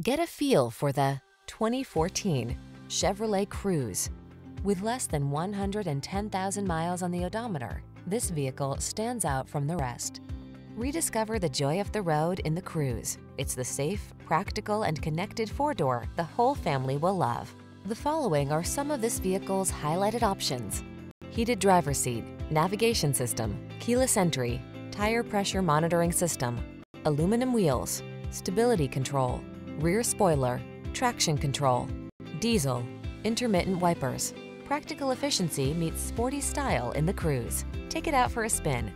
Get a feel for the 2014 Chevrolet Cruze. With less than 110,000 miles on the odometer, this vehicle stands out from the rest. Rediscover the joy of the road in the Cruze. It's the safe, practical, and connected four-door the whole family will love. The following are some of this vehicle's highlighted options. Heated driver seat, navigation system, keyless entry, tire pressure monitoring system, aluminum wheels, stability control, rear spoiler, traction control, diesel, intermittent wipers. Practical efficiency meets sporty style in the Cruze. Take it out for a spin